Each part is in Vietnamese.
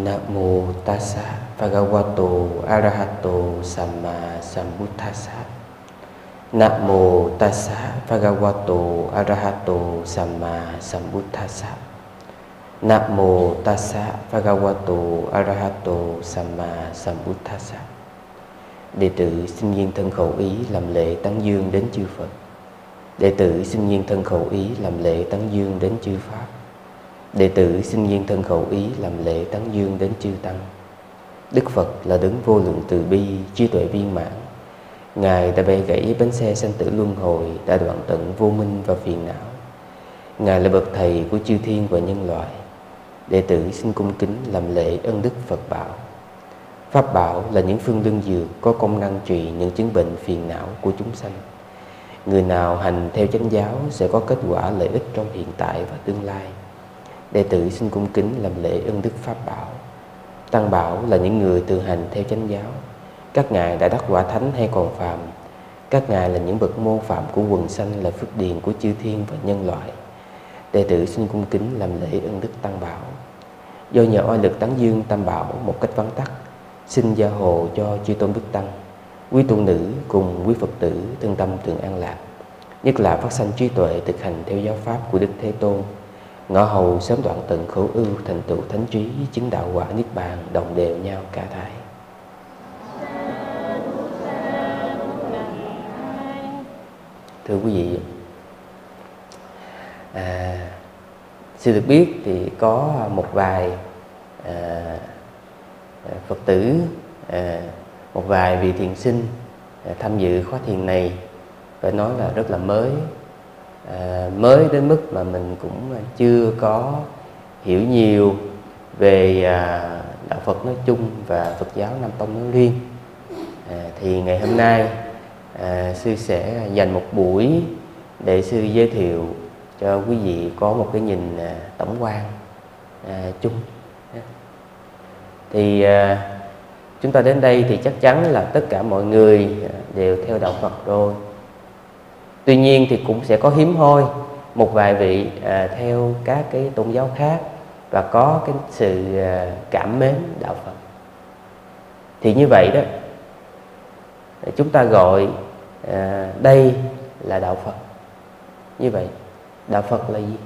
Namo tassa bhagavato arahato samma sambuddhassa. Namo tassa bhagavato arahato samma sambuddhassa. Namo tassa bhagavato arahato samma sambuddhassa. Đệ tử xin nhiên thân khẩu ý làm lễ tán dương đến chư Phật. Đệ tử xin nhiên thân khẩu ý làm lễ tán dương đến chư Pháp Đệ tử sinh viên thân khẩu ý làm lễ tán dương đến chư Tăng. Đức Phật là đứng vô lượng từ bi, trí tuệ viên mãn. Ngài đã bẻ gãy bánh xe sanh tử luân hồi Đã đoạn tận vô minh và phiền não. Ngài là bậc thầy của chư thiên và nhân loại. Đệ tử xin cung kính làm lễ ân đức Phật bảo. Pháp bảo là những phương lương dược có công năng trị những chứng bệnh phiền não của chúng sanh. Người nào hành theo chánh giáo sẽ có kết quả lợi ích trong hiện tại và tương lai. Đệ tử xin cung kính làm lễ ân đức Pháp Bảo. Tăng Bảo là những người tự hành theo chánh giáo. Các ngài đã đắc quả thánh hay còn phàm? Các ngài là những bậc mô phạm của quần sanh là phước điền của chư thiên và nhân loại. Đệ tử xin cung kính làm lễ ân đức Tăng Bảo. Do nhờ oai lực tán dương Tam Bảo một cách vắn tắt, Xin gia hộ cho chư tôn đức Tăng, Quý tu nữ cùng quý Phật tử tương tâm thường an lạc, Nhất là phát sanh trí tuệ thực hành theo giáo pháp của Đức Thế Tôn ngõ hầu sớm đoạn tận khổ ưu thành tựu thánh trí chứng đạo quả niết bàn đồng đều nhau cả thải thưa quý vị à, xin được biết thì có một vài à, à, phật tử à, một vài vị thiền sinh à, tham dự khóa thiền này phải nói là rất là mới à, mới đến mức mà mình cũng ờ, chưa có hiểu nhiều về à, đạo Phật nói chung và Phật giáo Nam Tông nói riêng. À, thì ngày hôm nay à, sư sẽ dành một buổi để sư giới thiệu cho quý vị có một cái nhìn à, tổng quan à, chung. Dạ. Thì à, chúng ta đến đây thì chắc chắn là tất cả mọi người à, đều theo đạo Phật rồi tuy nhiên thì cũng sẽ có hiếm hoi một vài vị à, theo các cái tôn giáo khác và có cái sự à, cảm mến đạo Phật. Thì như vậy đó chúng ta gọi à, đây là đạo Phật. Như vậy đạo Phật là gì?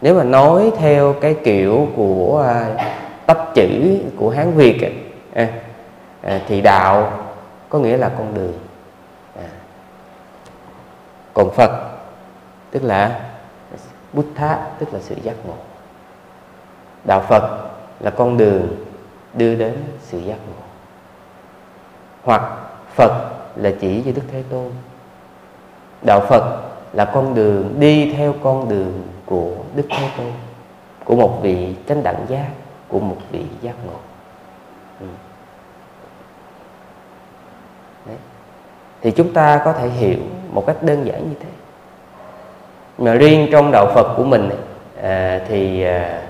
Nếu mà nói theo cái kiểu của à, tách chữ của Hán Việt à, à, thì đạo có nghĩa là con đường. À. còn phật, tức là Buddha, tức là sự giác ngộ. Đạo phật là con đường đưa đến sự giác ngộ. Hoặc phật là chỉ cho đức thế tôn. Đạo phật là con đường đi theo con đường của đức thế tôn, của một vị chánh đẳng giác, của một vị giác ngộ. Thì chúng ta có thể hiểu một cách đơn giản như thế. Mà riêng trong đạo Phật của mình à, thì à,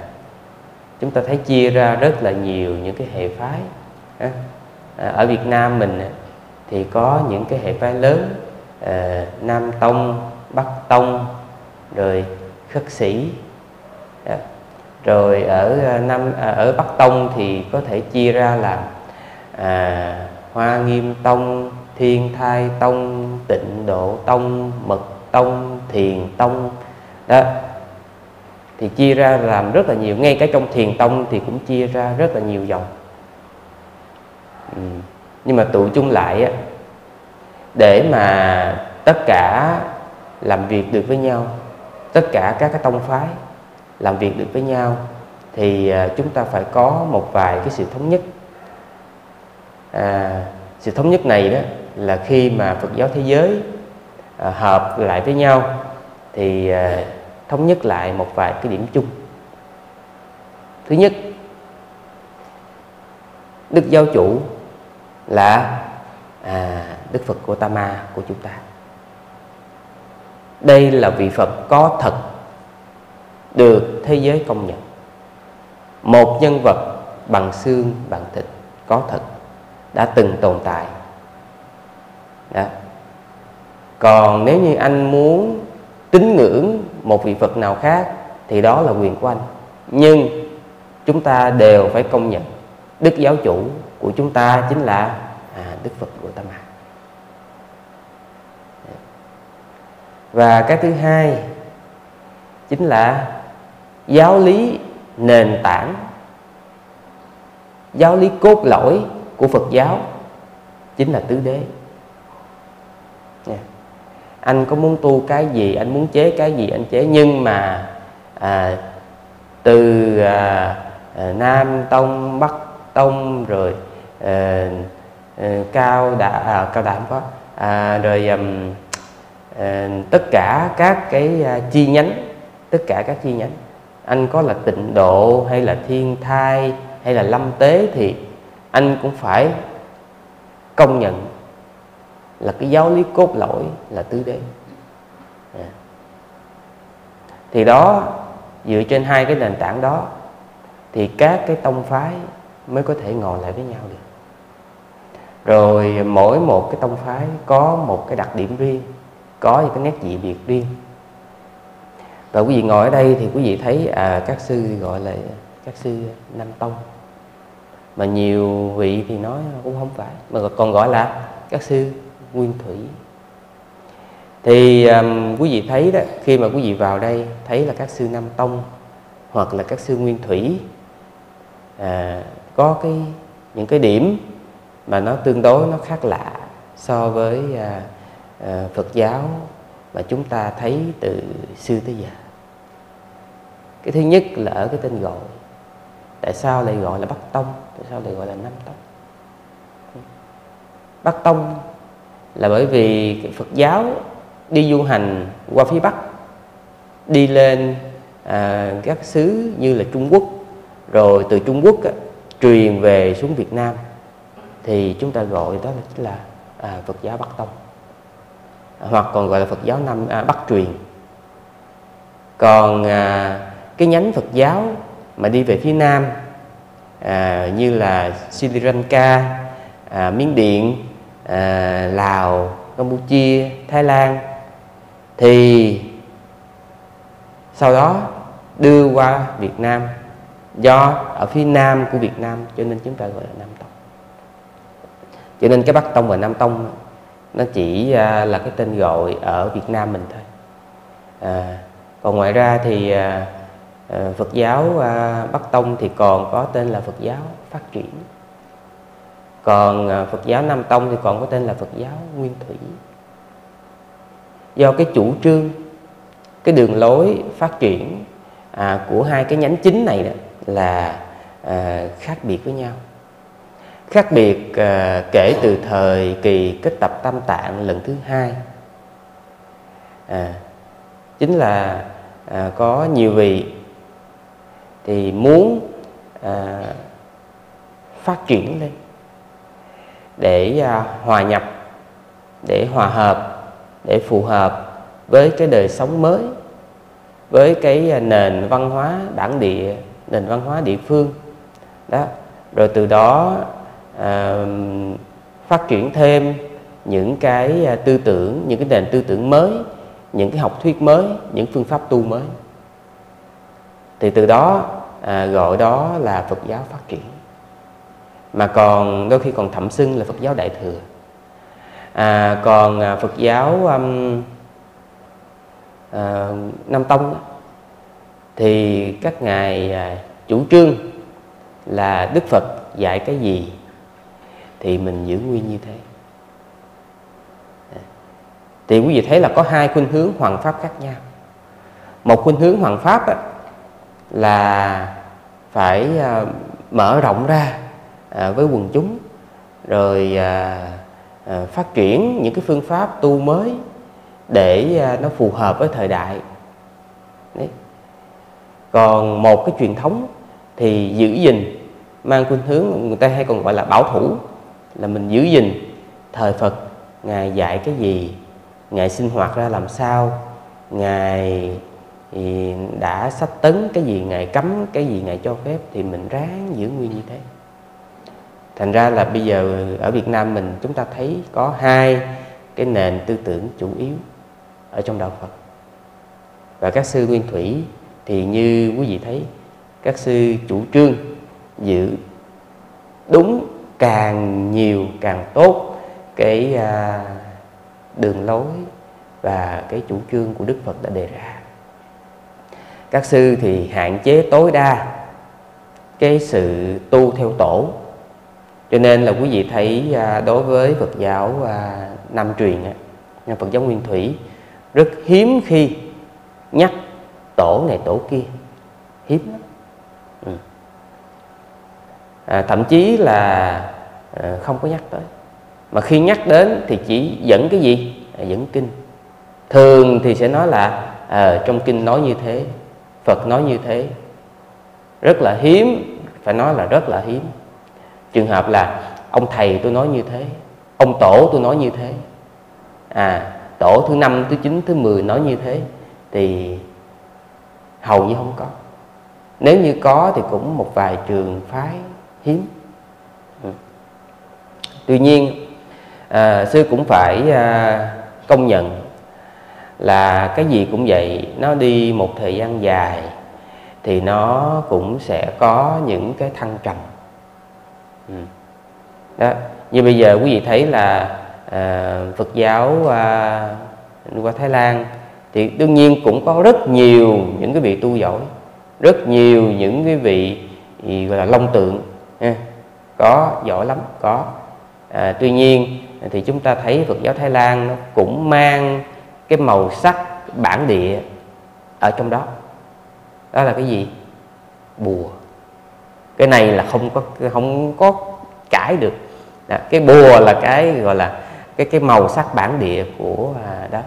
chúng ta thấy chia ra rất là nhiều những cái hệ phái. À, à ở Việt Nam mình thì có những cái hệ phái lớn à, Nam Tông, Bắc Tông, rồi Khất Sĩ, à, rồi ở à, Nam à, ở Bắc Tông thì có thể chia ra làm à, Hoa Nghiêm Tông, thiên thai tông tịnh độ tông mật tông thiền tông. Đó. Thì chia ra làm rất là nhiều. Ngay cả trong thiền tông thì cũng chia ra rất là nhiều dòng. Ừ. nhưng mà tụ chung lại á, để mà tất cả làm việc được với nhau tất cả các cái tông phái làm việc được với nhau thì à, chúng ta phải có một vài cái sự thống nhất. À, sự thống nhất này đó là khi mà Phật giáo thế giới à, hợp lại với nhau thì à, thống nhất lại một vài cái điểm chung. Thứ nhất đức giáo chủ là à, đức phật Gautama của chúng ta. Đây là vị phật có thật được thế giới công nhận. Một nhân vật bằng xương bằng thịt có thật đã từng tồn tại đó. còn nếu như anh muốn tín ngưỡng một vị phật nào khác thì đó là quyền của anh. Nhưng chúng ta đều phải công nhận đức giáo chủ của chúng ta chính là à, đức phật của gautama. Và cái thứ hai chính là giáo lý nền tảng giáo lý cốt lõi của phật giáo chính là tứ đế anh có muốn tu cái gì anh muốn chế cái gì anh chế. Nhưng mà à, từ à, à nam tông bắc tông rồi à, à, cao đã à, cao đẳng có à, rồi à, tất cả các cái à, chi nhánh tất cả các chi nhánh. Anh có là tịnh độ hay là thiên thai hay là lâm tế thì anh cũng phải công nhận là cái giáo lý cốt lõi là tứ đế. À. thì đó dựa trên hai cái nền tảng đó thì các cái tông phái mới có thể ngồi lại với nhau được. Rồi mỗi một cái tông phái có một cái đặc điểm riêng có những cái nét dị biệt riêng. Và quý vị ngồi ở đây thì quý vị thấy à, các sư gọi là các sư nam tông. Mà nhiều vị thì nói cũng không phải mà còn gọi là các sư nguyên thủy. Thì um, quý vị thấy đó khi mà quý vị vào đây thấy là các sư nam tông hoặc là các sư nguyên thủy à, có cái những cái điểm mà nó tương đối nó khác lạ so với à, à, Phật giáo mà chúng ta thấy từ xưa tới giờ. Cái thứ nhất là ở cái tên gọi. Tại sao lại gọi là bắc tông? Tại sao lại gọi là nam tông? Bắc tông là bởi vì phật giáo đi du hành qua phía bắc đi lên à, các xứ như là trung quốc rồi từ trung quốc á, truyền về xuống việt nam thì chúng ta gọi đó là là à, phật giáo bắc tông hoặc còn gọi là phật giáo nam à, bắc truyền. Còn à, cái nhánh phật giáo mà đi về phía nam à, như là Sri Lanka, à, Miến Điện, à, Lào, Campuchia, Thái Lan thì sau đó đưa qua Việt Nam do ở phía nam của Việt Nam cho nên chúng ta gọi là Nam Tông. Cho nên cái Bắc Tông và Nam Tông nó chỉ à, là cái tên gọi ở Việt Nam mình thôi. À, còn ngoài ra thì à, à Phật giáo à, Bắc Tông thì còn có tên là Phật giáo phát triển còn à, Phật giáo Nam Tông thì còn có tên là Phật giáo Nguyên Thủy. Do cái chủ trương cái đường lối phát triển à, của hai cái nhánh chính này đó là à, khác biệt với nhau. Khác biệt à, kể từ thời kỳ kết tập tam tạng lần thứ hai. À, chính là à, có nhiều vị thì muốn à, phát triển lên để à, hòa nhập để hòa hợp để phù hợp với cái đời sống mới với cái à, nền văn hóa bản địa nền văn hóa địa phương. Đó. Rồi từ đó à, phát triển thêm những cái à, tư tưởng những cái nền tư tưởng mới những cái học thuyết mới những phương pháp tu mới. Thì từ đó à, gọi đó là Phật giáo phát triển mà còn đôi khi còn thẩm xưng là Phật giáo đại thừa. À, còn à, Phật giáo um, à, Nam Tông thì các ngài à, chủ trương là Đức Phật dạy cái gì thì mình giữ nguyên như thế. À, thì quý vị thấy là có hai khuynh hướng hoàng pháp khác nhau. Một khuynh hướng hoàng pháp á, là phải à, mở rộng ra À, với quần chúng rồi à, à, phát triển những cái phương pháp tu mới để à, nó phù hợp với thời đại Đấy. còn một cái truyền thống thì giữ gìn mang khuynh hướng người ta hay còn gọi là bảo thủ là mình giữ gìn thời Phật ngài dạy cái gì ngài sinh hoạt ra làm sao ngài thì đã sách tấn cái gì ngài cấm cái gì ngài cho phép thì mình ráng giữ nguyên như thế thành ra là bây giờ ở Việt Nam mình chúng ta thấy có hai cái nền tư tưởng chủ yếu ở trong đạo Phật và các sư nguyên thủy thì như quý vị thấy các sư chủ trương giữ đúng càng nhiều càng tốt cái à, đường lối và cái chủ trương của Đức Phật đã đề ra. Các sư thì hạn chế tối đa cái sự tu theo tổ. Cho nên là quý vị thấy à, đối với Phật giáo à, Nam truyền, Phật giáo Nguyên Thủy rất hiếm khi nhắc tổ này tổ kia, hiếm lắm. Ừ. À, thậm chí là à, không có nhắc tới. Mà khi nhắc đến thì chỉ dẫn cái gì? À, dẫn kinh. Thường thì sẽ nói là à, trong kinh nói như thế phật nói như thế. Rất là hiếm phải nói là rất là hiếm trường hợp là ông thầy tôi nói như thế ông tổ tôi nói như thế. À tổ thứ năm thứ chín thứ mười nói như thế thì hầu như không có. Nếu như có thì cũng một vài trường phái hiếm. Ừ. tuy nhiên à, sư cũng phải à, công nhận là cái gì cũng vậy nó đi một thời gian dài thì nó cũng sẽ có những cái thăng trầm ừ. đó như bây giờ quý vị thấy là à, Phật giáo à, qua Thái Lan thì đương nhiên cũng có rất nhiều những cái vị tu giỏi rất nhiều những cái vị gọi là long tượng ha. có giỏi lắm có à, tuy nhiên thì chúng ta thấy Phật giáo Thái Lan nó cũng mang cái màu sắc bản địa ở trong đó đó là cái gì bùa cái này là không có không có cãi được. Đó, cái bùa là cái gọi là cái cái màu sắc bản địa của à, đó.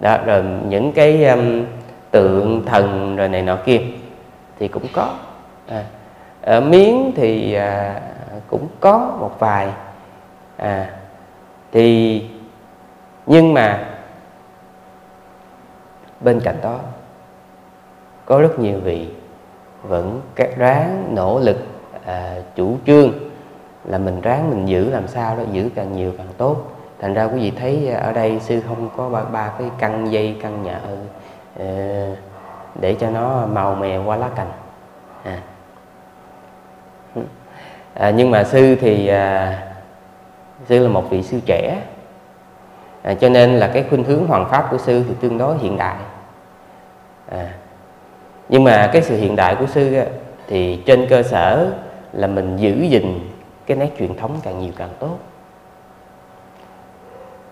Đó rồi những cái um, tượng thần rồi này nọ kia thì cũng có. À, ở miếng thì à, cũng có một vài. À thì nhưng mà bên cạnh đó có rất nhiều vị vẫn ráng nỗ lực à, chủ trương là mình ráng mình giữ làm sao đó giữ càng nhiều càng tốt. Thành ra quý vị thấy ở đây sư không có ba, ba cái căng dây căng nhà à, để cho nó màu mè qua lá cành. À. À, nhưng mà sư thì à, sư là một vị sư trẻ. À, cho nên là cái khuynh hướng hoàng pháp của sư thì tương đối hiện đại. À, nhưng mà cái sự hiện đại của sư á, thì trên cơ sở là mình giữ gìn cái nét truyền thống càng nhiều càng tốt.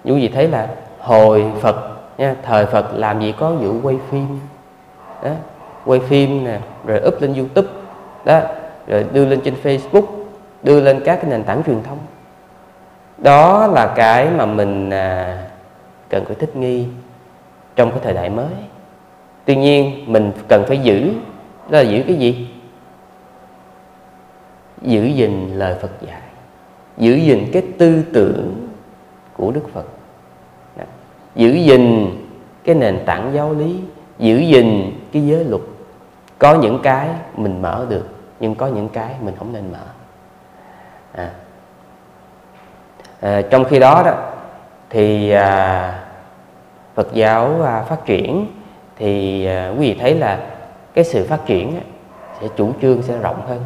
Như vậy thấy là hồi Phật nha, thời Phật làm gì có vụ quay phim. Đó, quay phim nè rồi up lên YouTube đó rồi đưa lên trên Facebook đưa lên các cái nền tảng truyền thông. Đó là cái mà mình à, cần phải thích nghi trong cái thời đại mới. Tuy nhiên mình cần phải giữ đó là giữ cái gì? Giữ gìn lời phật dạy giữ gìn cái tư tưởng của đức phật. Giữ gìn cái nền tảng giáo lý giữ gìn cái giới luật. Có những cái mình mở được nhưng có những cái mình không nên mở. À. À, trong khi đó đó thì à, Phật giáo à, phát triển thì à, quý vị thấy là cái sự phát triển á, sẽ chủ trương sẽ rộng hơn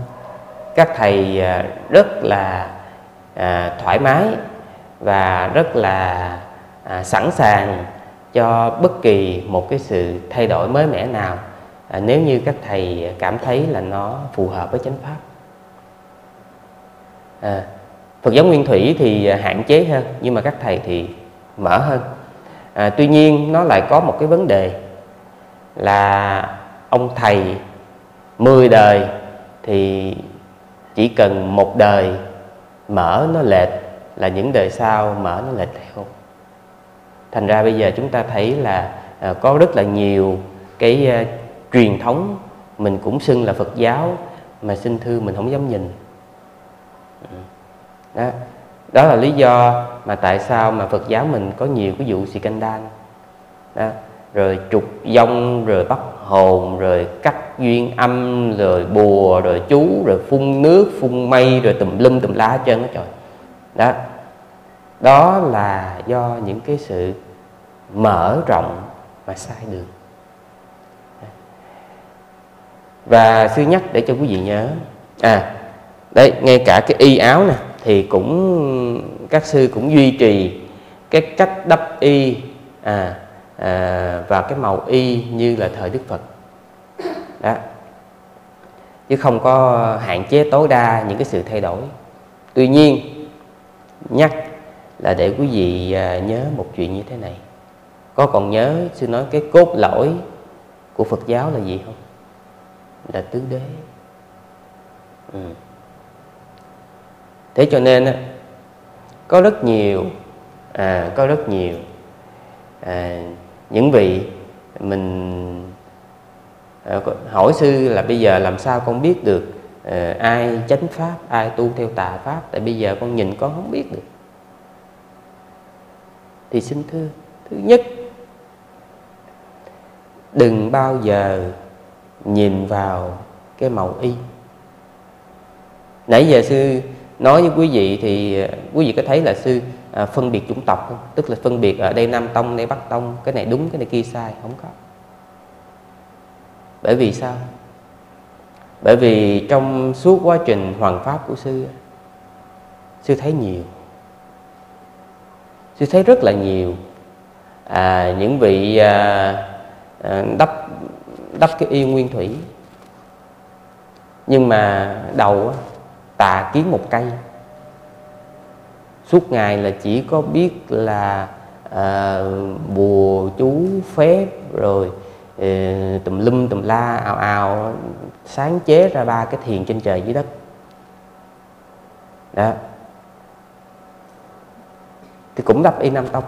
các thầy à, rất là à, thoải mái và rất là à, sẵn sàng cho bất kỳ một cái sự thay đổi mới mẻ nào à, nếu như các thầy cảm thấy là nó phù hợp với chánh pháp. À, Phật giáo Nguyên Thủy thì hạn chế hơn nhưng mà các thầy thì mở hơn. À, tuy nhiên nó lại có một cái vấn đề là ông thầy 10 đời thì chỉ cần một đời mở nó lệch là những đời sau mở nó lệch theo thành ra bây giờ chúng ta thấy là à, có rất là nhiều cái à, truyền thống mình cũng xưng là Phật giáo mà xin thư mình không dám nhìn. Ừ. Đó. Đó là lý do mà tại sao mà Phật giáo mình có nhiều cái vụ xì canh đan. Đó. Rồi trục dông rồi bắt hồn rồi cắt duyên âm rồi bùa rồi chú rồi phun nước phun mây rồi tùm lum tùm lá hết trơn đó trời. Đó. Đó là do những cái sự mở rộng mà sai đường. Và sư nhắc để cho quý vị nhớ à đấy ngay cả cái y áo nè thì cũng các sư cũng duy trì cái cách đắp y à, Ờ, à, và cái màu y như là thời đức phật. Đó. Chứ không có hạn chế tối đa những cái sự thay đổi. Tuy nhiên nhắc là để quý vị à, nhớ một chuyện như thế này. Có còn nhớ sư nói cái cốt lõi của phật giáo là gì không? Là tứ đế. Ừ. thế cho nên có rất nhiều à, có rất nhiều à, những vị mình ờ, hỏi sư là bây giờ làm sao con biết được ờ, ai chánh pháp, ai tu theo tà pháp? Tại bây giờ con nhìn con không biết được. Thì xin thưa, thứ nhất, đừng bao giờ nhìn vào cái màu y. Nãy giờ sư nói với quý vị thì ờ, quý vị có thấy là sư à, phân biệt chủng tộc không tức là phân biệt ở đây nam tông đây bắc tông cái này đúng cái này kia sai không có. Bởi vì sao? Bởi vì trong suốt quá trình hoàng pháp của sư sư thấy nhiều. Sư thấy rất là nhiều. À, những vị à, à, đắp đắp cái y nguyên thủy. Nhưng mà đầu tà kiến một cây suốt ngày là chỉ có biết là à, bùa chú phép rồi à, tùm lum tùm la ào ào sáng chế ra ba cái thiền trên trời dưới đất. Đó. Thì cũng đắp y nam tông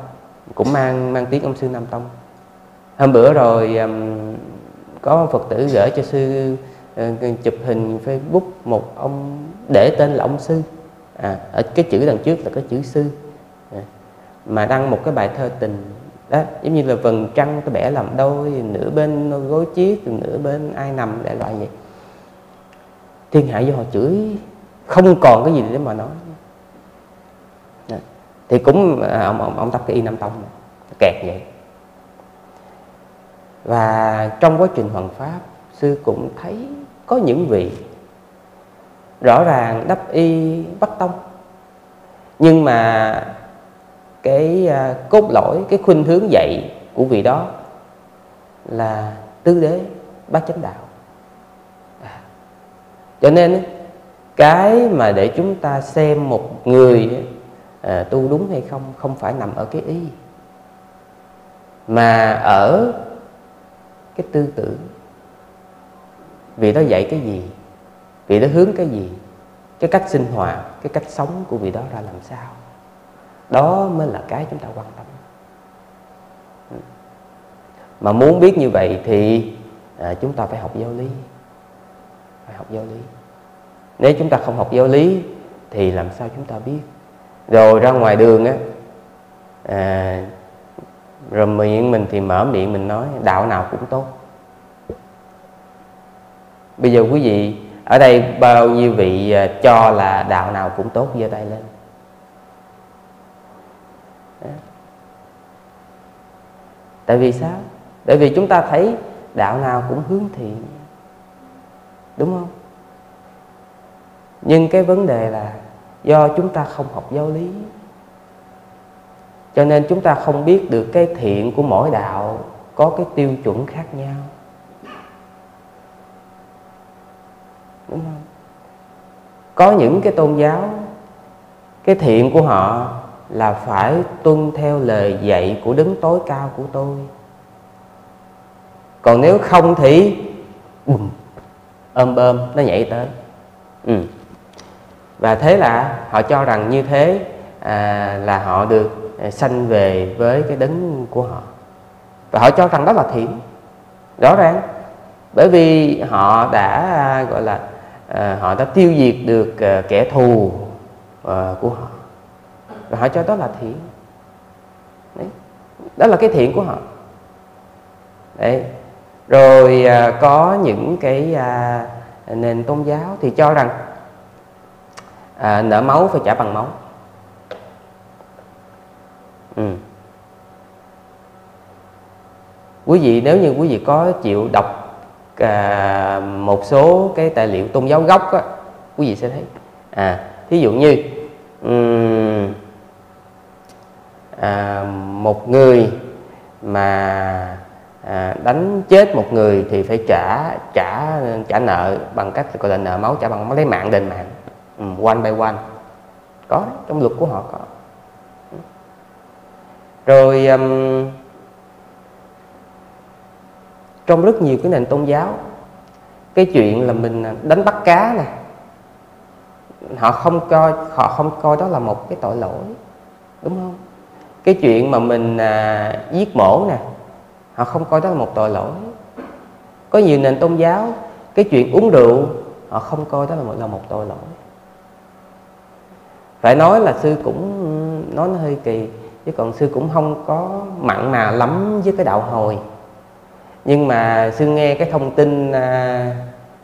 cũng mang mang tiếng ông sư nam tông. Hôm bữa rồi um, có phật tử gửi cho sư uh, chụp hình facebook một ông để tên là ông sư à, ở cái chữ đằng trước là có chữ sư. À, mà đăng một cái bài thơ tình. Đó giống như là vầng trăng cái bẻ làm đôi nửa bên gối chiếc nửa bên ai nằm đại loại vậy. Thiên hạ do họ chửi không còn cái gì để mà nói. Đó. thì cũng à, ông ông, ông tập cái y nam tông kẹt vậy. Và trong quá trình hoàn pháp sư cũng thấy có những vị rõ ràng đắp y bắt tông. Nhưng mà cái à, cốt lõi cái khuynh hướng dạy của vị đó là tứ đế bát chánh đạo. À. cho nên cái mà để chúng ta xem một người à, tu đúng hay không không phải nằm ở cái ý mà ở cái tư tưởng. Vì đó dạy cái gì? Vị đó hướng cái gì? Cái cách sinh hoạt cái cách sống của vị đó ra làm sao? Đó mới là cái chúng ta quan tâm. Mà muốn biết như vậy thì à, chúng ta phải học giáo lý. Phải học giáo lý. Nếu chúng ta không học giáo lý thì làm sao chúng ta biết? Rồi ra ngoài đường á à, rồi miệng mình thì mở miệng mình nói đạo nào cũng tốt. Bây giờ quý vị ở đây bao nhiêu vị à, cho là đạo nào cũng tốt, giơ tay lên. Tại vì sao? Tại vì chúng ta thấy đạo nào cũng hướng thiện. Đúng không? Nhưng cái vấn đề là do chúng ta không học giáo lý. Cho nên chúng ta không biết được cái thiện của mỗi đạo có cái tiêu chuẩn khác nhau. Đúng không? Có những cái tôn giáo cái thiện của họ là phải tuân theo lời dạy của đứng tối cao của tôi. Còn nếu không thì bùm ôm bơm nó nhảy tới. Ừ. và thế là họ cho rằng như thế à, là họ được à, sanh về với cái đấng của họ. Và họ cho rằng đó là thiện. Rõ ràng bởi vì họ đã à, gọi là à, họ đã tiêu diệt được à, kẻ thù à, của họ và họ cho đó là thiện Đấy. đó là cái thiện của họ Đấy. rồi à, có những cái à, nền tôn giáo thì cho rằng à, nợ máu phải trả bằng máu ừ. quý vị nếu như quý vị có chịu đọc à, một số cái tài liệu tôn giáo gốc á quý vị sẽ thấy. À thí dụ như um, à, một người mà à, đánh chết một người thì phải trả trả trả nợ bằng cách gọi là nợ máu trả bằng lấy mạng đền mạng. Um, one by one. Có trong luật của họ có. Rồi um, trong rất nhiều cái nền tôn giáo cái chuyện là mình à, đánh bắt cá nè họ không coi họ không coi đó là một cái tội lỗi đúng không? Cái chuyện mà mình à, giết mổ nè họ không coi đó là một tội lỗi. Có nhiều nền tôn giáo cái chuyện uống rượu họ không coi đó là một là một tội lỗi. Phải nói là sư cũng nói nó hơi kỳ chứ còn sư cũng không có mặn mà lắm với cái đạo hồi nhưng mà sư nghe cái thông tin à,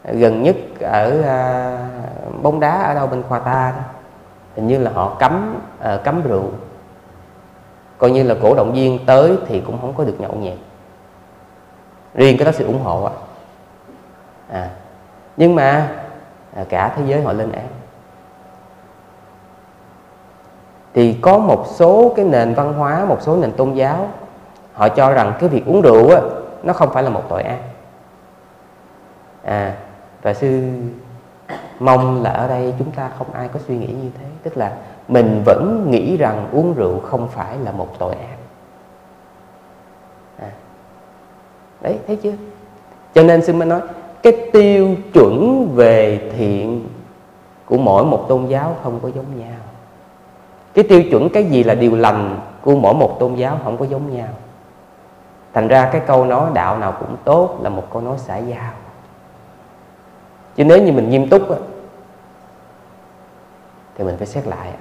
gần nhất ở à, bóng đá ở đâu bên khoa ta đó hình như là họ cấm à, cấm rượu. Coi như là cổ động viên tới thì cũng không có được nhậu nhẹt. Riêng cái đó sự ủng hộ à, à, nhưng mà à, cả thế giới họ lên án. Thì có một số cái nền văn hóa một số nền tôn giáo họ cho rằng cái việc uống rượu á nó không phải là một tội ác. À và sư mong là ở đây chúng ta không ai có suy nghĩ như thế. Tức là mình vẫn nghĩ rằng uống rượu không phải là một tội ác. À. đấy, thấy chưa? Cho nên sư mới nói, cái tiêu chuẩn về thiện của mỗi một tôn giáo không có giống nhau. Cái tiêu chuẩn cái gì là điều lành của mỗi một tôn giáo không có giống nhau thành ra cái câu nói đạo nào cũng tốt là một câu nói xã giao. Chứ nếu như mình nghiêm túc á, thì mình phải xét lại.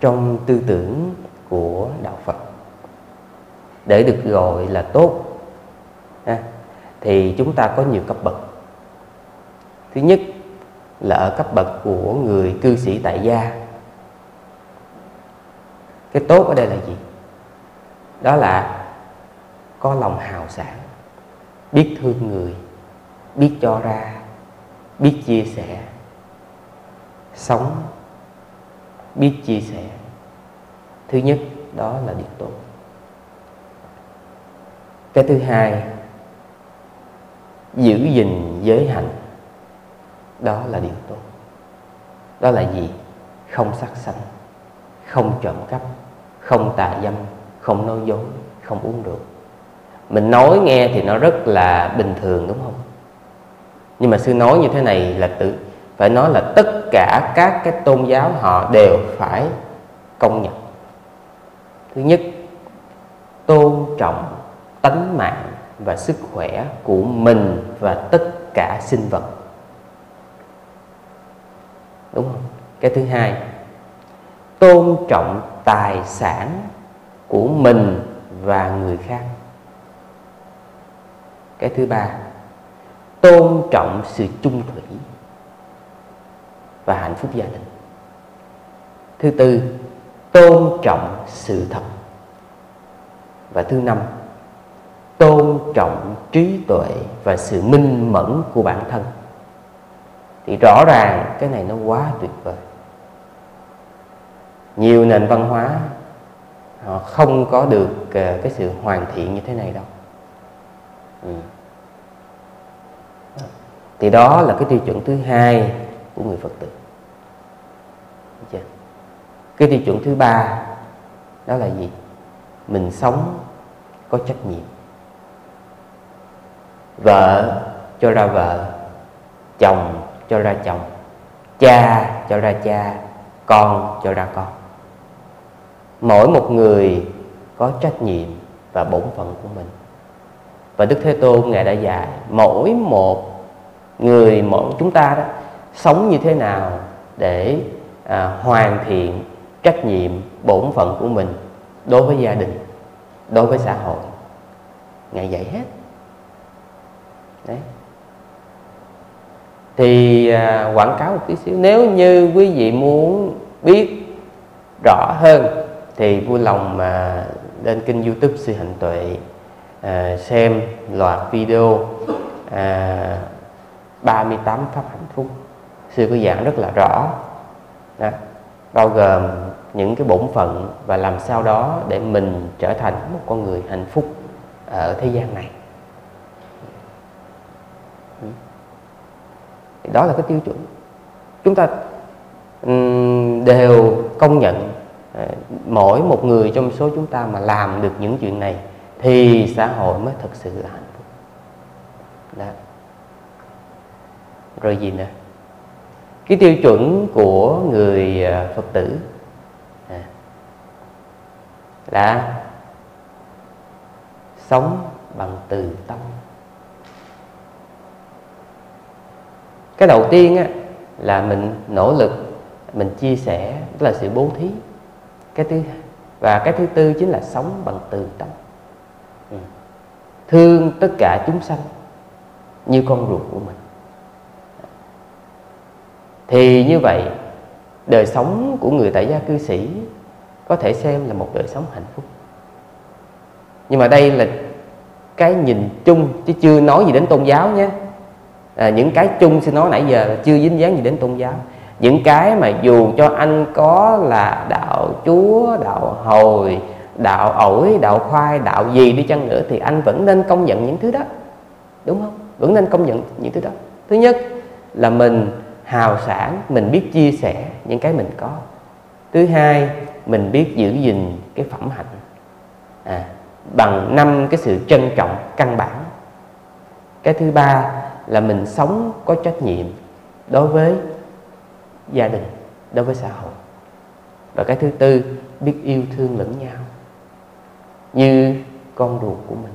Trong tư tưởng của đạo phật để được gọi là tốt thì chúng ta có nhiều cấp bậc. Thứ nhất là ở cấp bậc của người cư sĩ tại gia. Cái tốt ở đây là gì? Đó là có lòng hào sản biết thương người, biết cho ra, biết chia sẻ. Sống, biết chia sẻ. Thứ nhất, đó là điều tốt. Cái thứ hai, giữ gìn giới hạnh. Đó là điều tốt. Đó là gì? Không sát sanh, không trộm cắp, không tà dâm không nói dối, không uống rượu. Mình nói nghe thì nó rất là bình thường, đúng không? Nhưng mà sư nói như thế này là tự, phải nói là tất cả các cái tôn giáo họ đều phải công nhận. Thứ nhất, tôn trọng tánh mạng và sức khỏe của mình và tất cả sinh vật. Đúng không? Cái thứ hai, tôn trọng tài sản của mình và người khác. Cái thứ ba, tôn trọng sự chung thủy và hạnh phúc gia đình. Thứ tư, tôn trọng sự thật. Và thứ năm, tôn trọng trí tuệ và sự minh mẫn của bản thân. Thì rõ ràng cái này nó quá tuyệt vời. Nhiều nền văn hóa họ không có được ờ, cái sự hoàn thiện như thế này đâu. Ừ. thì đó là cái tiêu chuẩn thứ hai của người phật tử. Chưa? cái tiêu chuẩn thứ ba, đó là gì? Mình sống có trách nhiệm. Vợ cho ra vợ, chồng cho ra chồng, cha cho ra cha, con cho ra con mỗi một người có trách nhiệm và bổn phận của mình. Và đức thế tôn ngài đã dạy mỗi một người mỗi chúng ta đó sống như thế nào để à, hoàn thiện trách nhiệm bổn phận của mình đối với gia đình đối với xã hội. Ngài dạy hết. Đấy. Thì à, quảng cáo một tí xíu nếu như quý vị muốn biết rõ hơn thì vui lòng mà lên kênh youtube sư hạnh tuệ à, xem loạt video à, 38 pháp hạnh phúc. Sư có giảng rất là rõ. Đó, bao gồm những cái bổn phận và làm sao đó để mình trở thành một con người hạnh phúc ở thế gian này. Ừ. Đó là cái tiêu chuẩn. Chúng ta đều công nhận Ờ, mỗi một người trong số chúng ta mà làm được những chuyện này thì xã hội mới thực sự là hạnh phúc. Đó. rồi gì nữa? Cái tiêu chuẩn của người ờ, phật tử à, là sống bằng từ tâm. Cái đầu tiên á, là mình nỗ lực mình chia sẻ tức là sự bố thí cái thứ và cái thứ tư chính là sống bằng từ tâm. Ừ. thương tất cả chúng sanh như con ruột của mình. Thì như vậy đời sống của người tại gia cư sĩ có thể xem là một đời sống hạnh phúc. Nhưng mà đây là cái nhìn chung chứ chưa nói gì đến tôn giáo nhé. À, những cái chung xin nói nãy giờ là chưa dính dáng gì đến tôn giáo những cái mà dù cho anh có là đạo chúa đạo hồi đạo ổi đạo khoai đạo gì đi chăng nữa thì anh vẫn nên công nhận những thứ đó. Đúng không? Vẫn nên công nhận những thứ đó. Thứ nhất là mình hào sản mình biết chia sẻ những cái mình có. Thứ hai mình biết giữ gìn cái phẩm hạnh. À, bằng năm cái sự trân trọng căn bản. Cái thứ ba là mình sống có trách nhiệm đối với gia đình đối với xã hội. Và cái thứ tư, biết yêu thương lẫn nhau như con ruột của mình.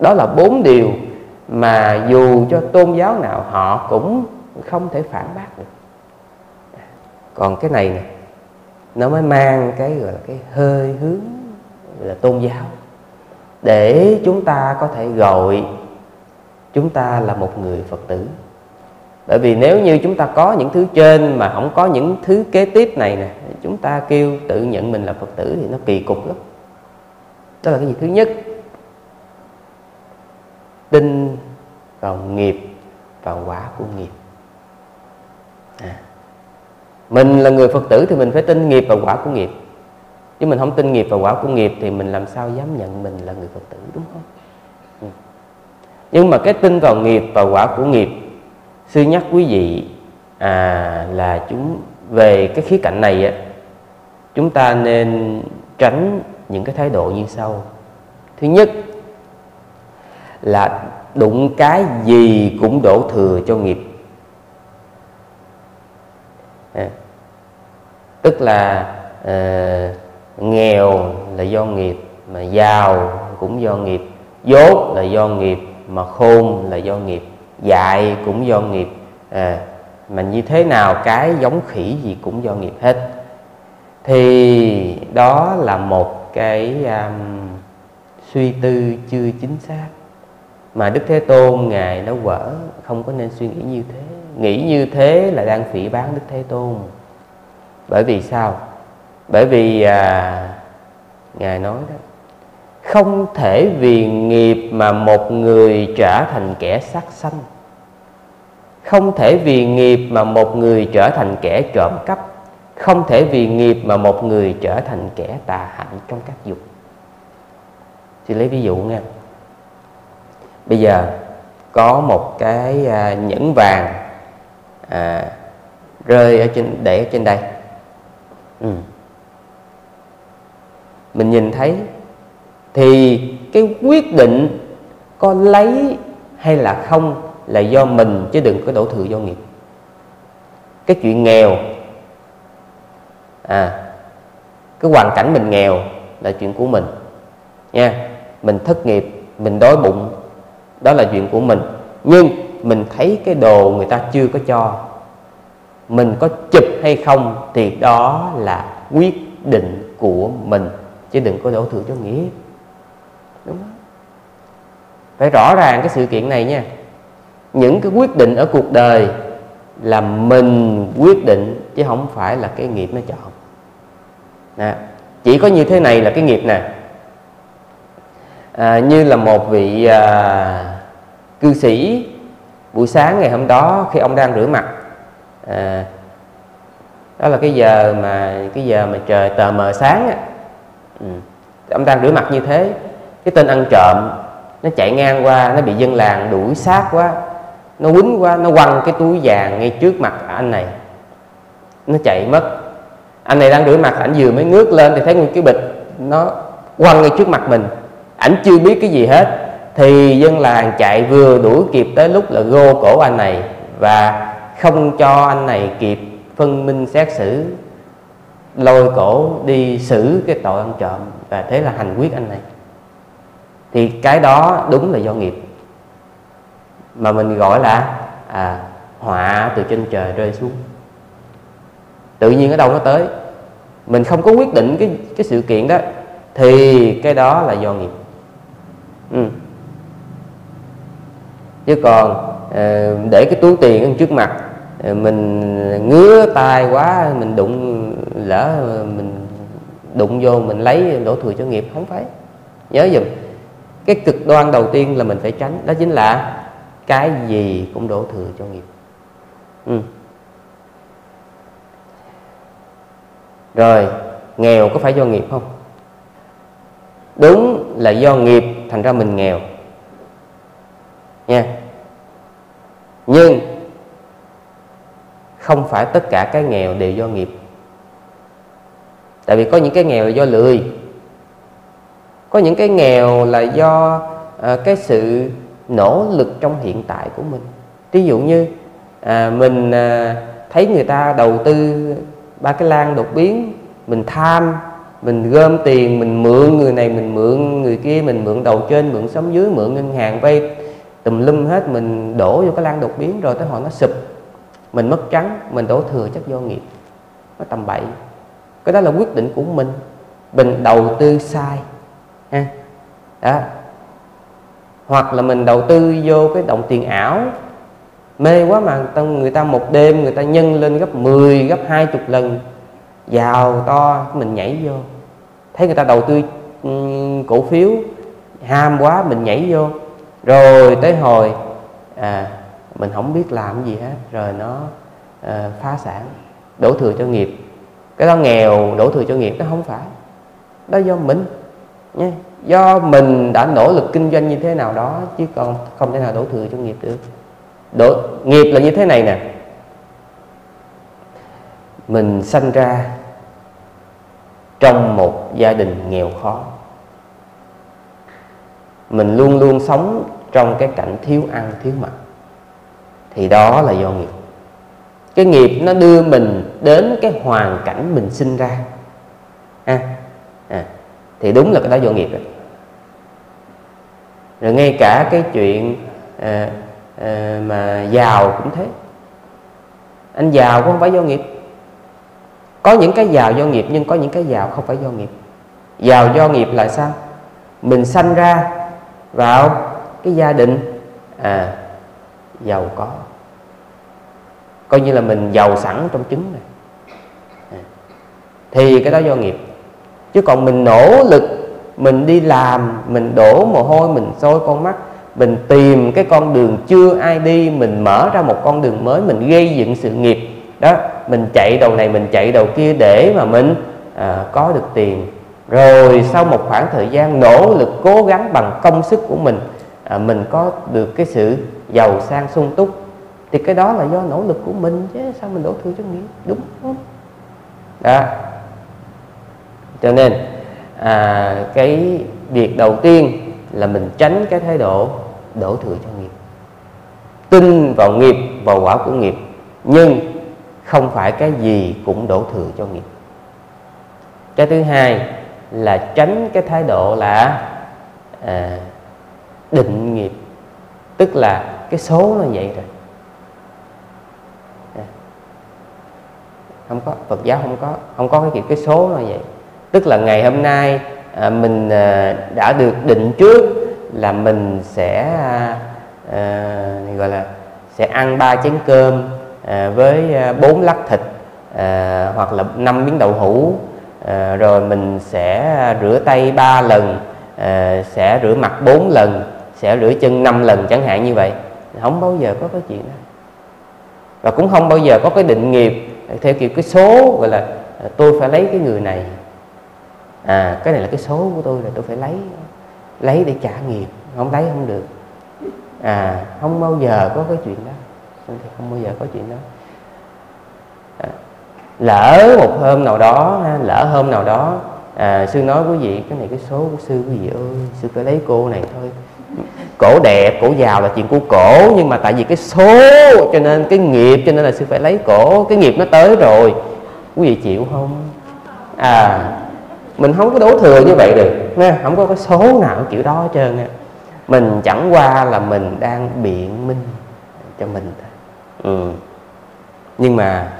Đó là bốn điều mà dù cho tôn giáo nào họ cũng không thể phản bác được. Còn cái này nè, nó mới mang cái gọi là cái hơi hướng là tôn giáo. Để chúng ta có thể gọi chúng ta là một người phật tử bởi vì nếu như chúng ta có những thứ trên mà không có những thứ kế tiếp này nè, chúng ta kêu tự nhận mình là phật tử thì nó kỳ cục lắm đó là cái gì thứ nhất, tin vào nghiệp và quả của nghiệp à. mình là người phật tử thì mình phải tin nghiệp và quả của nghiệp chứ mình không tin nghiệp và quả của nghiệp thì mình làm sao dám nhận mình là người phật tử, đúng không ừ. nhưng mà cái tin vào nghiệp và quả của nghiệp sư nhắc quý vị à, là chúng về cái khía cạnh này á chúng ta nên tránh những cái thái độ như sau. Thứ nhất là đụng cái gì cũng đổ thừa cho nghiệp. À, tức là à, nghèo là do nghiệp mà giàu cũng do nghiệp dốt là do nghiệp mà khôn là do nghiệp dạy cũng do nghiệp. À, mà như thế nào cái giống khỉ gì cũng do nghiệp hết. Thì đó là một cái um, suy tư chưa chính xác mà đức thế tôn ngài nó quở không có nên suy nghĩ như thế. Nghĩ như thế là đang phỉ bán đức thế tôn. Bởi vì sao? Bởi vì à, ngài nói đó không thể vì nghiệp mà một người trở thành kẻ sát sanh. Không thể vì nghiệp mà một người trở thành kẻ trộm cắp. Không thể vì nghiệp mà một người trở thành kẻ tà hạnh trong các dục. Thì lấy ví dụ nha bây giờ có một cái à, nhẫn vàng à, rơi ở trên để ở trên đây. Ừ. mình nhìn thấy thì cái quyết định có lấy hay là không là do mình, chứ đừng có đổ thừa do nghiệp. Cái chuyện nghèo à cái hoàn cảnh mình nghèo là chuyện của mình, nha. Mình thất nghiệp, mình đói bụng, đó là chuyện của mình. Nhưng mình thấy cái đồ người ta chưa có cho, mình có chụp hay không thì đó là quyết định của mình, chứ đừng có đổ thừa cho nghĩa đúng không phải rõ ràng cái sự kiện này nha. Những cái quyết định ở cuộc đời là mình quyết định chứ không phải là cái nghiệp nó chọn. Nè chỉ có như thế này là cái nghiệp nè. À, như là một vị à, cư sĩ buổi sáng ngày hôm đó khi ông đang rửa mặt à, đó là cái giờ mà cái giờ mà trời tờ mờ sáng á. Ừ. ông đang rửa mặt như thế cái tên ăn trộm, nó chạy ngang qua, nó bị dân làng đuổi sát quá. Nó quýnh quá, nó quăng cái túi vàng ngay trước mặt anh này. Nó chạy mất. Anh này đang rửa mặt, ảnh vừa mới ngước lên thì thấy nguyên cái bịch nó quăng ngay trước mặt mình. Ảnh chưa biết cái gì hết. Thì dân làng chạy vừa đuổi kịp tới lúc là gô cổ anh này và không cho anh này kịp phân minh xét xử, lôi cổ đi xử cái tội ăn trộm. Và thế là hành quyết anh này thì cái đó đúng là do nghiệp. Mà mình gọi là à, họa từ trên trời rơi xuống. Tự nhiên ở đâu nó tới. Mình không có quyết định cái cái sự kiện đó thì cái đó là do nghiệp. Ừ. chứ còn ờ, để cái túi tiền trước mặt ờ, mình ngứa tay quá mình đụng lỡ ờ, mình đụng vô mình lấy đổ thừa cho nghiệp không phải. Nhớ dùm cái cực đoan đầu tiên là mình phải tránh, đó chính là cái gì cũng đổ thừa cho nghiệp. Ừ. rồi, nghèo có phải do nghiệp không? Đúng là do nghiệp, thành ra mình nghèo. Nha. Nhưng không phải tất cả cái nghèo đều do nghiệp. Tại vì có những cái nghèo là do lười có những cái nghèo là do à, cái sự nỗ lực trong hiện tại của mình. Ví dụ như à, mình à, thấy người ta đầu tư ba cái lan đột biến mình tham mình gom tiền mình mượn người này mình mượn người kia mình mượn đầu trên mượn sống dưới mượn ngân hàng vay tùm lum hết mình đổ vô cái lan đột biến rồi tới hồi nó sụp. Mình mất trắng mình đổ thừa chắc do nghiệp. Nó tầm bậy. Cái đó là quyết định của mình. Mình đầu tư sai ha. Đó. Hoặc là mình đầu tư vô cái đồng tiền ảo. Mê quá mà người ta một đêm người ta nhân lên gấp 10 gấp 20 lần. Giàu to mình nhảy vô. Thấy người ta đầu tư ừ, cổ phiếu ham quá mình nhảy vô. Rồi tới hồi à, mình không biết làm gì hết rồi nó à, phá sản đổ thừa cho nghiệp. Cái đó nghèo đổ thừa cho nghiệp nó không phải. Đó do mình nha do mình đã nỗ lực kinh doanh như thế nào đó chứ còn không thể nào đổ thừa cho nghiệp được. Đổ nghiệp là như thế này nè. Mình sanh ra trong một gia đình nghèo khó. Mình luôn luôn sống trong cái cảnh thiếu ăn thiếu mặc. Thì đó là do nghiệp. Cái nghiệp nó đưa mình đến cái hoàn cảnh mình sinh ra. À, à, thì đúng là cái đó do nghiệp rồi, rồi ngay cả cái chuyện à, à, mà giàu cũng thế. Anh giàu cũng không phải do nghiệp. Có những cái giàu do nghiệp nhưng có những cái giàu không phải do nghiệp. Giàu do nghiệp là sao? Mình sanh ra vào cái gia đình à giàu có. Coi như là mình giàu sẵn trong trứng này. À, thì cái đó do nghiệp chứ còn mình nỗ lực mình đi làm mình đổ mồ hôi mình sôi con mắt mình tìm cái con đường chưa ai đi mình mở ra một con đường mới mình gây dựng sự nghiệp. Đó mình chạy đầu này mình chạy đầu kia để mà mình à, có được tiền. Rồi sau một khoảng thời gian nỗ lực cố gắng bằng công sức của mình à, mình có được cái sự giàu sang sung túc. Thì cái đó là do nỗ lực của mình chứ sao mình đổ thừa cho nghĩa đúng không? Đó cho nên à, cái việc đầu tiên là mình tránh cái thái độ đổ thừa cho nghiệp. Tin vào nghiệp vào quả của nghiệp nhưng không phải cái gì cũng đổ thừa cho nghiệp. Cái thứ hai là tránh cái thái độ là à, định nghiệp tức là cái số nó vậy rồi. À, không có Phật giáo không có không có cái kiểu cái số nó vậy tức là ngày hôm nay à, mình à, đã được định trước là mình sẽ à, à, gọi là sẽ ăn ba chén cơm à, với à, bốn lát thịt à, hoặc là năm miếng đậu hũ. À, rồi mình sẽ rửa tay ba lần à, sẽ rửa mặt bốn lần sẽ rửa chân năm lần chẳng hạn như vậy. Không bao giờ có cái chuyện đó. Và cũng không bao giờ có cái định nghiệp. Theo kiểu cái số gọi là à, tôi phải lấy cái người này à cái này là cái số của tôi là tôi phải lấy lấy để trả nghiệp. Không lấy không được. À không bao giờ có cái chuyện đó. Thì không bao giờ có chuyện đó. À, lỡ một hôm nào đó lỡ hôm nào đó à, sư nói quý vị cái này cái số của sư quý vị ơi sư phải lấy cô này thôi. Cổ đẹp cổ giàu là chuyện của cổ nhưng mà tại vì cái số cho nên cái nghiệp cho nên là sư phải lấy cổ. Cái nghiệp nó tới rồi. Quý vị chịu không? À mình không có đổ thừa như vậy được nha không? Có cái số nào kiểu đó hết trơn nha mình chẳng qua là mình đang biện minh cho mình thôi. Ừ. nhưng mà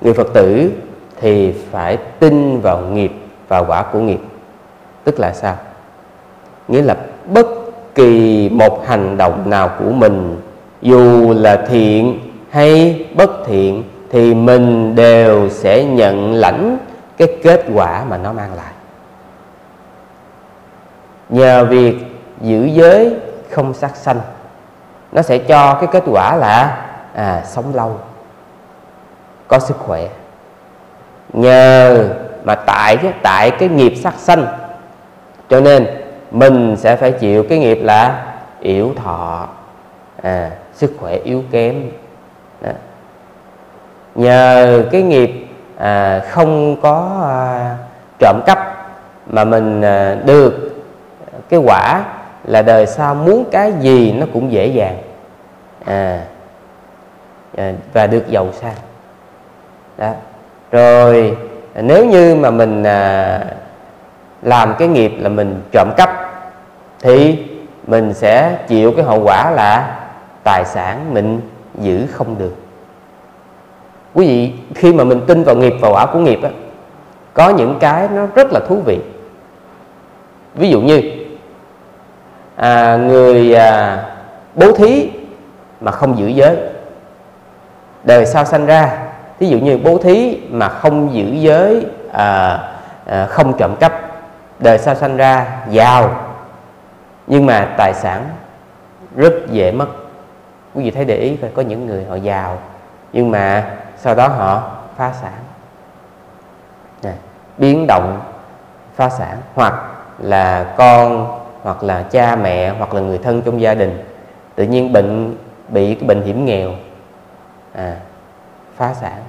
người phật tử thì phải tin vào nghiệp và quả của nghiệp. Tức là sao? Nghĩa là bất kỳ một hành động nào của mình, dù là thiện hay bất thiện, thì mình đều sẽ nhận lãnh cái kết quả mà nó mang lại nhờ việc giữ giới không sát sanh nó sẽ cho cái kết quả là à, sống lâu có sức khỏe nhờ mà tại cái tại cái nghiệp sát sanh cho nên mình sẽ phải chịu cái nghiệp là yếu thọ à, sức khỏe yếu kém đó. nhờ cái nghiệp à, không có à, trộm cắp mà mình à, được cái quả là đời sau muốn cái gì nó cũng dễ dàng. À, à và được giàu sang. Đó. Rồi nếu như mà mình à, làm cái nghiệp là mình trộm cắp thì mình sẽ chịu cái hậu quả là tài sản mình giữ không được. Quý vị khi mà mình tin vào nghiệp và quả của nghiệp á có những cái nó rất là thú vị. Ví dụ như à, người à, bố thí mà không giữ giới. Đời sau sanh ra ví dụ như bố thí mà không giữ giới à, à, không trộm cắp đời sau sanh ra giàu. Nhưng mà tài sản rất dễ mất. Quý vị thấy để ý coi có những người họ giàu nhưng mà sau đó họ phá sản. Biến động phá sản hoặc là con hoặc là cha mẹ hoặc là người thân trong gia đình. Tự nhiên bệnh bị cái bệnh hiểm nghèo à, phá sản.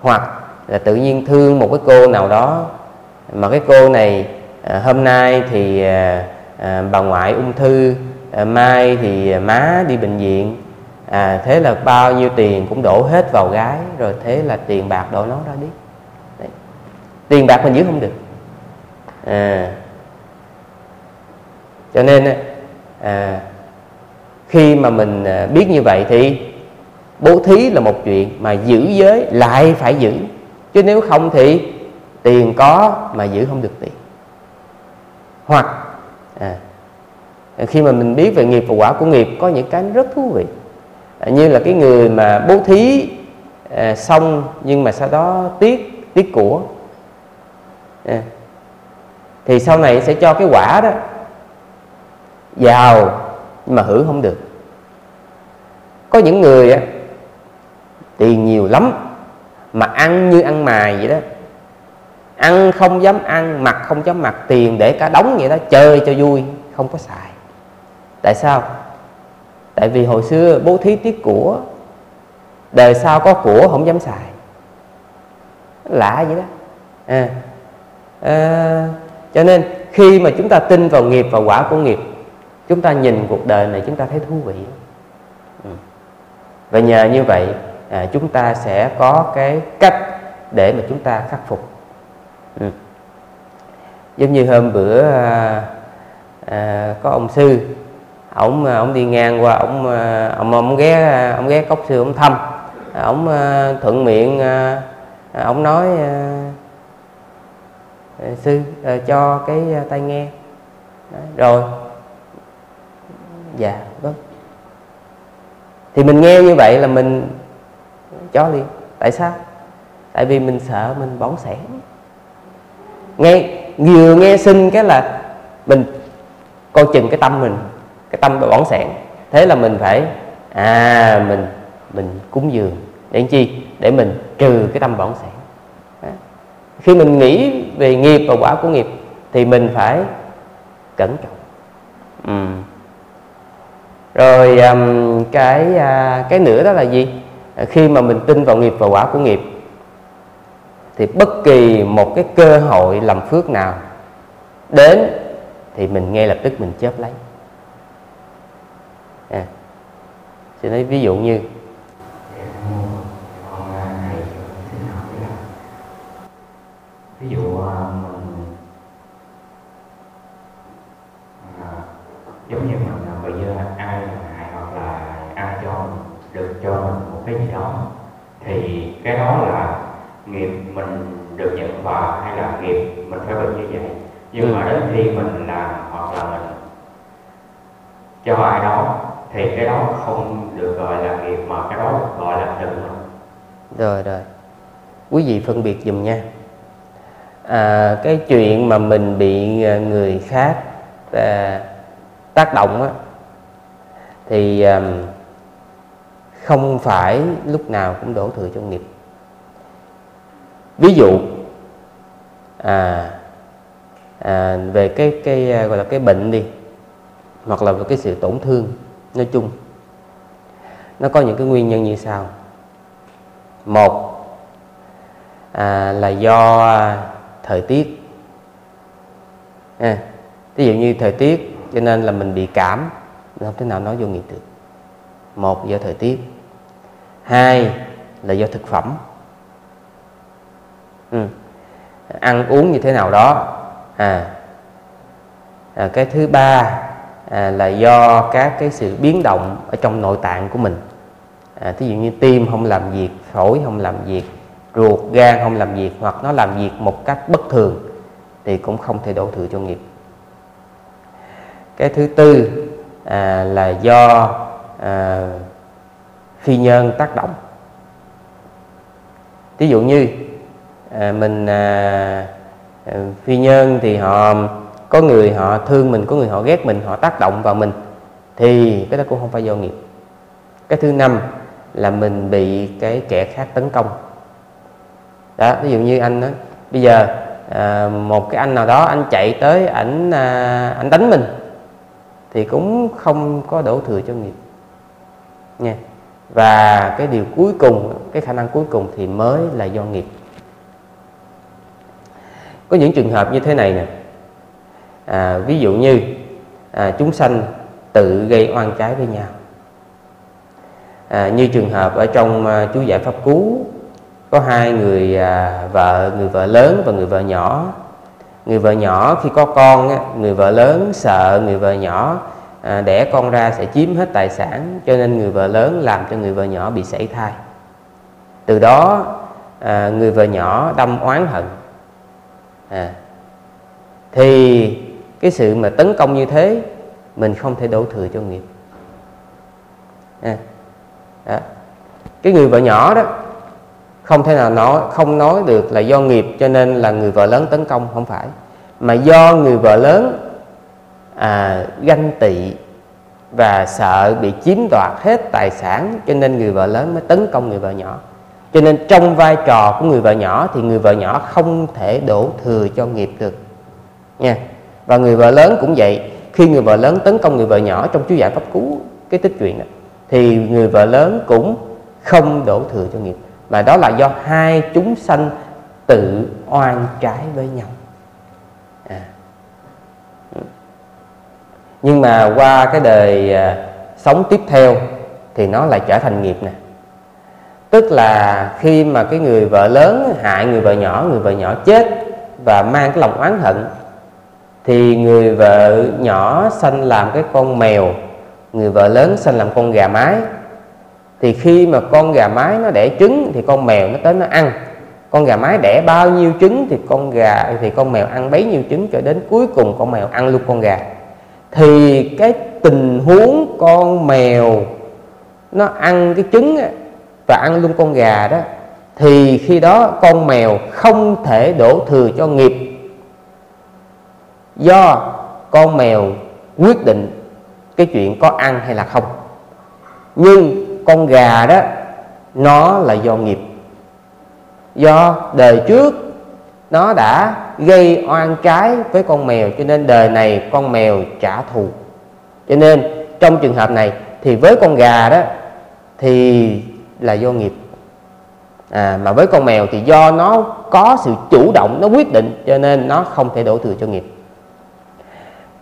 Hoặc là tự nhiên thương một cái cô nào đó mà cái cô này à, hôm nay thì à, à, bà ngoại ung thư à, mai thì má đi bệnh viện. À, thế là bao nhiêu tiền cũng đổ hết vào gái rồi thế là tiền bạc đổ nó ra đi Đấy. tiền bạc mình giữ không được. À, cho nên à, khi mà mình à, biết như vậy thì bố thí là một chuyện mà giữ giới lại phải giữ. Chứ nếu không thì tiền có mà giữ không được tiền. Hoặc à, khi mà mình biết về nghiệp và quả của nghiệp có những cái rất thú vị. À, như là cái người mà bố thí à, xong nhưng mà sau đó tiếc tiếc của. À, thì sau này sẽ cho cái quả đó giàu nhưng mà hưởng không được. Có những người á tiền nhiều lắm mà ăn như ăn mài vậy đó. Ăn không dám ăn mặc không dám mặc tiền để cả đống vậy đó chơi cho vui không có xài. Tại sao? Tại vì hồi xưa bố thí tiết của đời sau có của không dám xài. Lạ vậy đó. À, à, cho nên khi mà chúng ta tin vào nghiệp và quả của nghiệp chúng ta nhìn cuộc đời này chúng ta thấy thú vị. Ừ. và nhờ như vậy à, chúng ta sẽ có cái cách để mà chúng ta khắc phục. Ừ. giống như hôm bữa à, à, có ông sư ông ông đi ngang qua ông à, ông ông ghé ông ghé cốc sư ông thăm. Ông à, thuận miệng à, ông nói sư cho cái tai nghe. Rồi dạ vâng. Thì mình nghe như vậy là mình cho liền. Tại sao? Tại vì mình sợ mình bỏng sẻn nghe vừa nghe xin cái là mình coi chừng cái tâm mình, cái tâm bị bỏng sẻn thế là mình phải à mình mình cúng dường để chi? Để mình trừ cái tâm bỏng sẻn khi mình nghĩ về nghiệp và quả của nghiệp thì mình phải cẩn trọng. Ừ rồi um, cái uh, cái nữa đó là gì khi mà mình tin vào nghiệp và quả của nghiệp thì bất kỳ một cái cơ hội làm phước nào đến thì mình ngay lập tức mình chớp lấy à. Xin nói ví dụ như ví dụ à, mình à, giống như cái đó là nghiệp mình được nhận vào hay là nghiệp mình phải bị như vậy? Nhưng ừ. mà đến khi mình làm hoặc là mình cho ai đó thì cái đó không được gọi là nghiệp mà cái đó gọi là nợ rồi rồi. Quý vị phân biệt dùm nha. À, cái chuyện mà mình bị à, người khác à, tác động á thì à, không phải lúc nào cũng đổ thừa cho nghiệp ví dụ à, à, về cái cái à, gọi là cái bệnh đi hoặc là về cái sự tổn thương nói chung. Nó có những cái nguyên nhân như sau. Một à, là do thời tiết. À, ví dụ như thời tiết cho nên là mình bị cảm mình không thể nào nói vô nghiệp được. Một do thời tiết. Hai là do thực phẩm ừ. ăn uống như thế nào đó. À, à cái thứ ba à, là do các cái sự biến động ở trong nội tạng của mình. À, thí dụ như tim không làm việc phổi không làm việc ruột gan không làm việc hoặc nó làm việc một cách bất thường thì cũng không thể đổ thừa cho nghiệp. Cái thứ tư à, là do à, phi nhân tác động. Ví dụ như à, mình à, à, phi nhân thì họ có người họ thương mình có người họ ghét mình họ tác động vào mình thì cái đó cũng không phải do nghiệp. Cái thứ năm là mình bị cái kẻ khác tấn công. Đó ví dụ như anh đó bây giờ à, một cái anh nào đó anh chạy tới ảnh à, ảnh đánh mình thì cũng không có đổ thừa cho nghiệp. Nha. Và cái điều cuối cùng cái khả năng cuối cùng thì mới là do nghiệp có những trường hợp như thế này nè. À, ví dụ như à, chúng sanh tự gây oan trái với nhau. À, như trường hợp ở trong à, chú giải pháp cứu có hai người à, vợ người vợ lớn và người vợ nhỏ. Người vợ nhỏ khi có con á, người vợ lớn sợ người vợ nhỏ à, đẻ con ra sẽ chiếm hết tài sản cho nên người vợ lớn làm cho người vợ nhỏ bị sảy thai. Từ đó à, người vợ nhỏ đâm oán hận à, thì cái sự mà tấn công như thế mình không thể đổ thừa cho nghiệp à, đó. cái người vợ nhỏ đó không thể nào nói không nói được là do nghiệp cho nên là người vợ lớn tấn công không phải. Mà do người vợ lớn à, ganh tị và sợ bị chiếm đoạt hết tài sản cho nên người vợ lớn mới tấn công người vợ nhỏ cho nên trong vai trò của người vợ nhỏ thì người vợ nhỏ không thể đổ thừa cho nghiệp được nha. Và người vợ lớn cũng vậy. Khi người vợ lớn tấn công người vợ nhỏ trong chú giải pháp cứu cái tích chuyện đó thì người vợ lớn cũng không đổ thừa cho nghiệp. Mà đó là do hai chúng sanh tự oan trái với nhau. À. nhưng mà qua cái đời à, sống tiếp theo thì nó lại trở thành nghiệp nè tức là khi mà cái người vợ lớn hại người vợ nhỏ, người vợ nhỏ chết và mang cái lòng oán hận, thì người vợ nhỏ sanh làm cái con mèo, người vợ lớn sanh làm con gà mái. Thì khi mà con gà mái nó đẻ trứng thì con mèo nó tới nó ăn. Con gà mái đẻ bao nhiêu trứng thì con gà, thì con mèo ăn bấy nhiêu trứng cho đến cuối cùng con mèo ăn luôn con gà. Thì cái tình huống con mèo nó ăn cái trứng và ăn luôn con gà đó, thì khi đó con mèo không thể đổ thừa cho nghiệp. Do con mèo quyết định cái chuyện có ăn hay là không. Nhưng con gà đó, nó là do nghiệp. Do đời trước, nó đã gây oan trái với con mèo, cho nên đời này con mèo trả thù. Cho nên trong trường hợp này thì với con gà đó, thì là do nghiệp. À, mà với con mèo thì do nó có sự chủ động nó quyết định cho nên nó không thể đổ thừa cho nghiệp.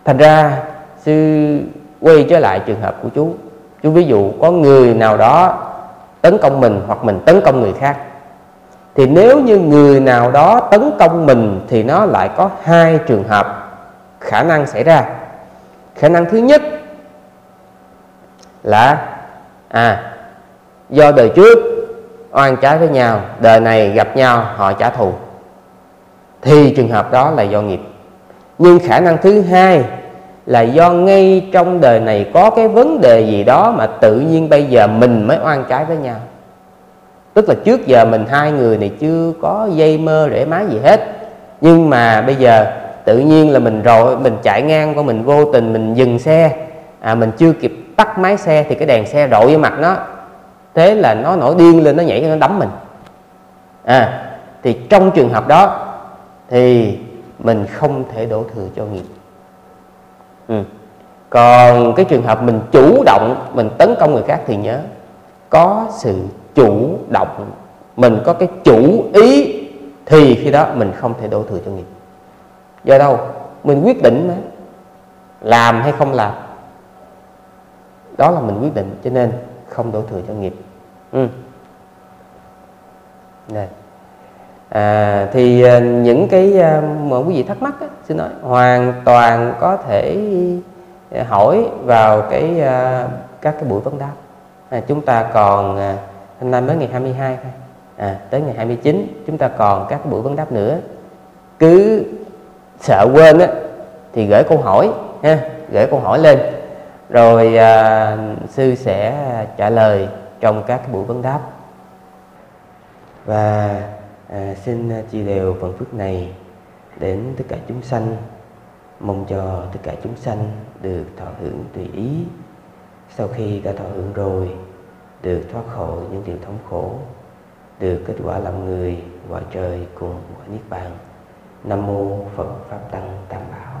Thành ra sư quay trở lại trường hợp của chú. Chú ví dụ có người nào đó tấn công mình hoặc mình tấn công người khác thì nếu như người nào đó tấn công mình thì nó lại có hai trường hợp khả năng xảy ra. Khả năng thứ nhất là à do đời trước oan trái với nhau đời này gặp nhau họ trả thù. Thì trường hợp đó là do nghiệp. Nhưng khả năng thứ hai là do ngay trong đời này có cái vấn đề gì đó mà tự nhiên bây giờ mình mới oan trái với nhau. Tức là trước giờ mình hai người này chưa có dây mơ rễ má gì hết. Nhưng mà bây giờ tự nhiên là mình rồi mình chạy ngang qua mình vô tình mình dừng xe. À, mình chưa kịp tắt máy xe thì cái đèn xe rội vô mặt nó thế là nó nổi điên lên, nó nhảy nó đấm mình. À thì trong trường hợp đó thì mình không thể đổ thừa cho nghiệp. Ừ. còn cái trường hợp mình chủ động, mình tấn công người khác thì nhớ, có sự chủ động. Mình có cái chủ ý thì khi đó mình không thể đổ thừa cho nghiệp. Do đâu? Mình quyết định mà. Làm hay không làm? Đó là mình quyết định, cho nên không đổ thừa cho nghiệp. Ừ. Này. À, thì à, những cái à, mà quý vị thắc mắc á, xin nói hoàn toàn có thể à, hỏi vào cái các cái buổi vấn đáp. À, chúng ta còn hôm nay mới ngày 22 thôi. À, tới ngày 29 chúng ta còn các buổi vấn đáp nữa. Cứ sợ quên á thì gửi câu hỏi ha gửi câu hỏi lên rồi à, sư sẽ trả lời trong các buổi vấn đáp. Và à, xin chia đều phần phước này đến tất cả chúng sanh. Mong cho tất cả chúng sanh được thọ hưởng tùy ý. Sau khi đã thọ hưởng rồi được thoát khỏi những điều thống khổ được kết quả làm người quả trời cùng quả niết bàn. Nam mô phật pháp tăng tam bảo.